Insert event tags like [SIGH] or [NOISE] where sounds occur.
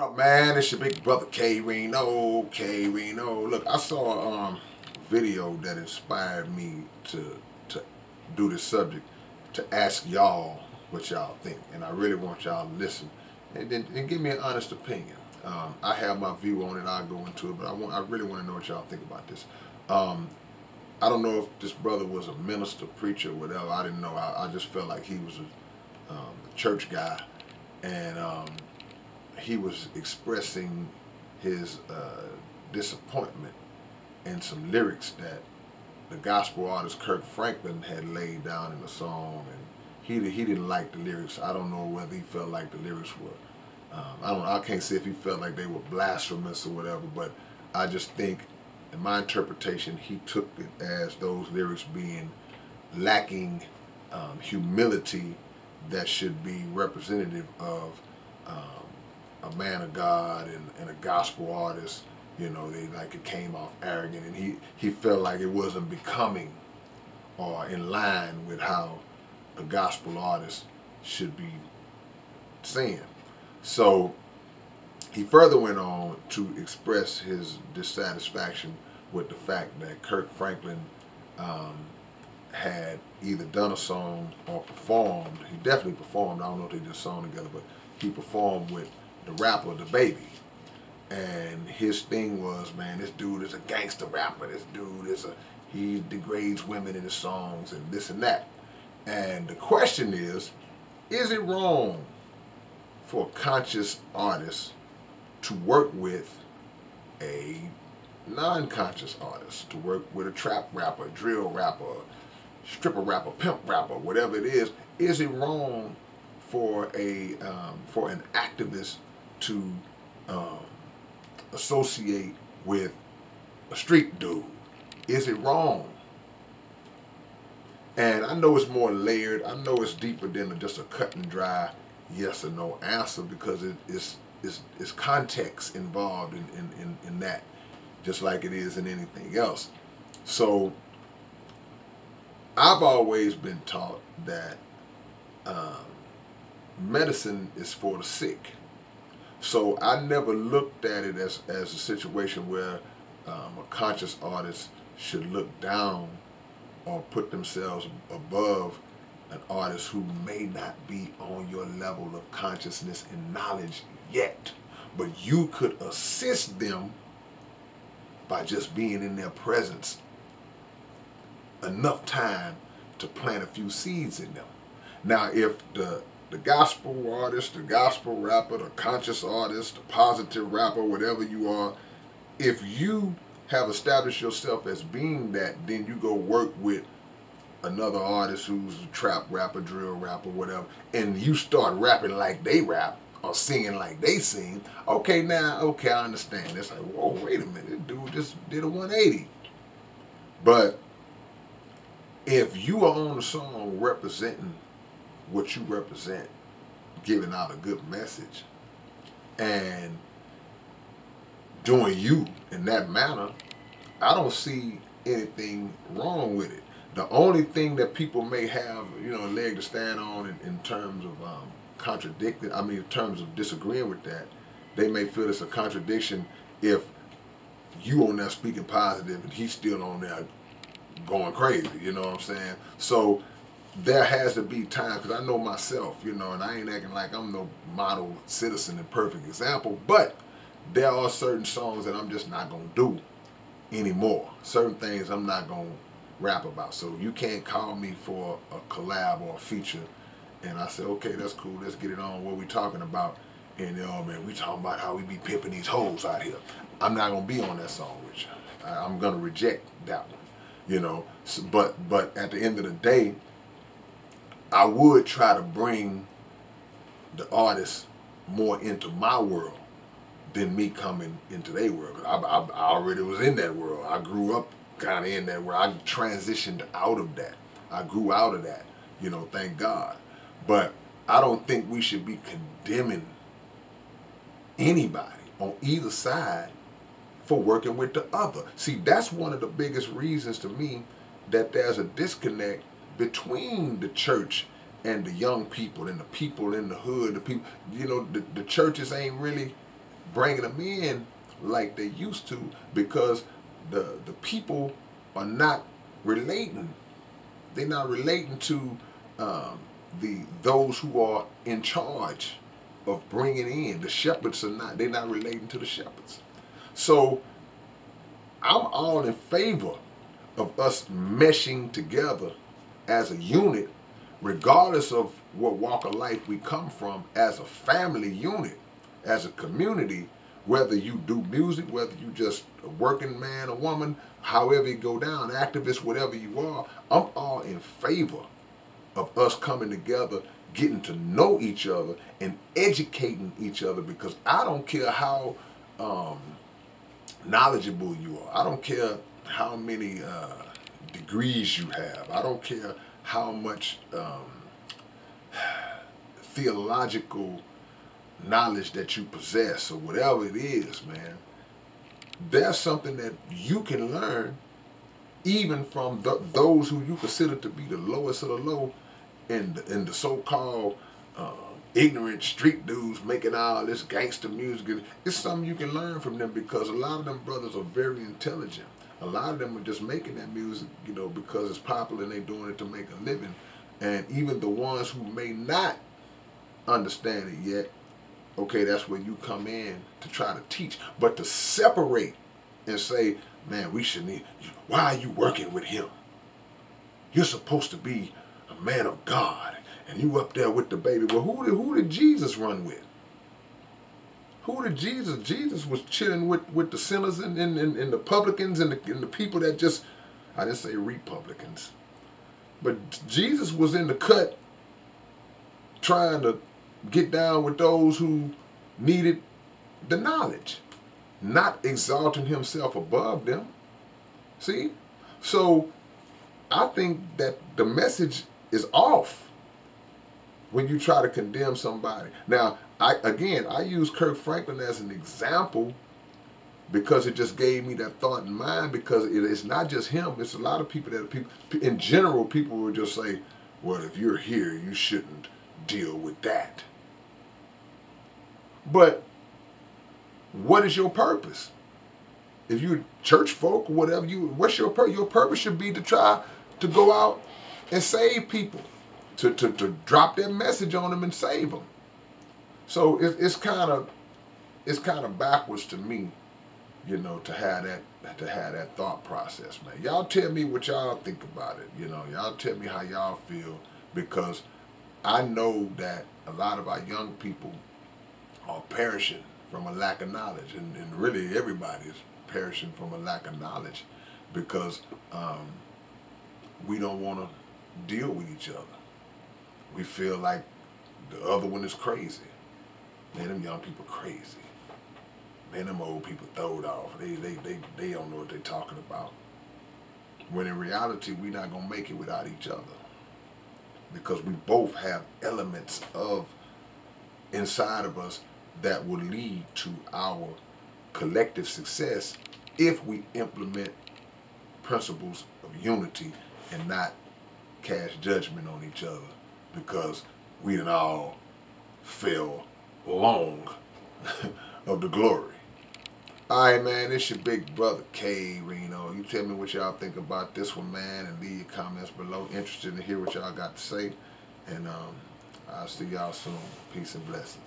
up, man? It's your big brother K-Rino. K Reno. Look, I saw a um, video that inspired me to to do this subject to ask y'all what y'all think, and I really want y'all to listen and then and give me an honest opinion. Um, I have my view on it. I'll go into it, but I want I really want to know what y'all think about this. Um, I don't know if this brother was a minister, preacher, whatever. I didn't know. I, I just felt like he was a, um, a church guy, and um, he was expressing his uh, disappointment in some lyrics that the gospel artist Kirk Franklin had laid down in the song, and he he didn't like the lyrics. I don't know whether he felt like the lyrics were. Um, I don't. I can't say if he felt like they were blasphemous or whatever, but I just think, in my interpretation, he took it as those lyrics being lacking um, humility that should be representative of um, a man of God and, and a gospel artist, you know, they like it came off arrogant and he, he felt like it wasn't becoming or in line with how a gospel artist should be saying. So he further went on to express his dissatisfaction with the fact that Kirk Franklin um, had either done a song or performed. He definitely performed. I don't know if they did a song together, but he performed with the rapper, DaBaby. And his thing was, man, this dude is a gangster rapper. This dude is a, he degrades women in his songs and this and that. And the question is, is it wrong for a conscious artist to work with a non-conscious artist, to work with a trap rapper, drill rapper, stripper rapper, pimp rapper, whatever it is, is it wrong for a um, for an activist to um, associate with a street dude? Is it wrong? And I know it's more layered. I know it's deeper than just a cut and dry yes or no answer because it, it's, it's, it's context involved in, in, in, in that, just like it is in anything else. So I've always been taught that um, medicine is for the sick. So I never looked at it as, as a situation where um, a conscious artist should look down or put themselves above an artist who may not be on your level of consciousness and knowledge yet. But you could assist them by just being in their presence enough time to plant a few seeds in them. Now, if the the gospel artist, the gospel rapper, the conscious artist, the positive rapper, whatever you are, if you have established yourself as being that, then you go work with another artist who's a trap rapper, drill rapper, whatever, and you start rapping like they rap or singing like they sing. Okay, now, okay, I understand. It's like, whoa, wait a minute, dude just did a 180. But if you are on the song representing what you represent, giving out a good message, and doing you in that manner, I don't see anything wrong with it. The only thing that people may have, you know, a leg to stand on in, in terms of um, contradicting, I mean, in terms of disagreeing with that, they may feel it's a contradiction if you on there speaking positive and he's still on there going crazy, you know what I'm saying? So there has to be time because I know myself, you know, and I ain't acting like I'm no model citizen and perfect example, but there are certain songs that I'm just not gonna do anymore. Certain things I'm not gonna rap about. So you can't call me for a collab or a feature, and I said, okay, that's cool. Let's get it on. What we talking about? And oh man, we talking about how we be pimping these hoes out here. I'm not gonna be on that song with you. I'm gonna reject that one. You know, so, but but at the end of the day, I would try to bring the artist more into my world than me coming into their world. I, I, I, already was in that world. I grew up kind of in that world. I transitioned out of that. I grew out of that, you know, thank God. But I don't think we should be condemning anybody on either side for working with the other. See, that's one of the biggest reasons to me that there's a disconnect between the church and the young people and the people in the hood, the people, you know, the, the churches ain't really bringing them in like they used to because the the people are not relating. They're not relating to um, the those who are in charge of bringing in the shepherds are not. They're not relating to the shepherds. So I'm all in favor of us meshing together as a unit, regardless of what walk of life we come from, as a family unit, as a community, whether you do music, whether you just a working man or woman, however you go down, activist, whatever you are, I'm all in favor of us coming together, getting to know each other, and educating each other because I don't care how um, knowledgeable you are. I don't care how many uh, degrees you have. I don't care how much um, theological knowledge that you possess or whatever it is, man. There's something that you can learn even from the, those who you consider to be the lowest of the low and, in the so-called uh, ignorant street dudes making all this gangster music. It's something you can learn from them because a lot of them brothers are very intelligent. A lot of them are just making that music, you know, because it's popular and they're doing it to make a living. And even the ones who may not understand it yet, okay, that's where you come in to try to teach. But to separate and say, man, we should need, why are you working with him? You're supposed to be a man of God and you up there with DaBaby. Well, who did, who did Jesus run with? Who did Jesus? Jesus was chilling with, with the sinners and, and, and, and the publicans and the, and the people that just, I didn't say Republicans, but Jesus was in the cut trying to get down with those who needed the knowledge, not exalting himself above them. See? So I think that the message is off when you try to condemn somebody. Now, I again, I use Kirk Franklin as an example because it just gave me that thought in mind because it, it's not just him. It's a lot of people that people in general people will just say, well, if you're here, you shouldn't deal with that. But what is your purpose? If you're church folk or whatever, you what's your purpose? Your purpose should be to try to go out and save people to, to, to drop that message on them and save them. So it, it's kind of it's kind of backwards to me, you know, to have that to have that thought process, man. Y'all tell me what y'all think about it. You know, y'all tell me how y'all feel because I know that a lot of our young people are perishing from a lack of knowledge, and, and really everybody is perishing from a lack of knowledge because um, we don't want to deal with each other we feel like the other one is crazy. Man, them young people crazy. Man, them old people throwed off. They, they, they, they don't know what they're talking about. When in reality, we're not going to make it without each other. Because we both have elements of inside of us that will lead to our collective success if we implement principles of unity and not cast judgment on each other because we done all fell long [LAUGHS] of the glory. All right, man, it's your big brother, K-Rino. You tell me what y'all think about this one, man, and leave your comments below. Interested to hear what y'all got to say. And um, I'll see y'all soon. Peace and blessings.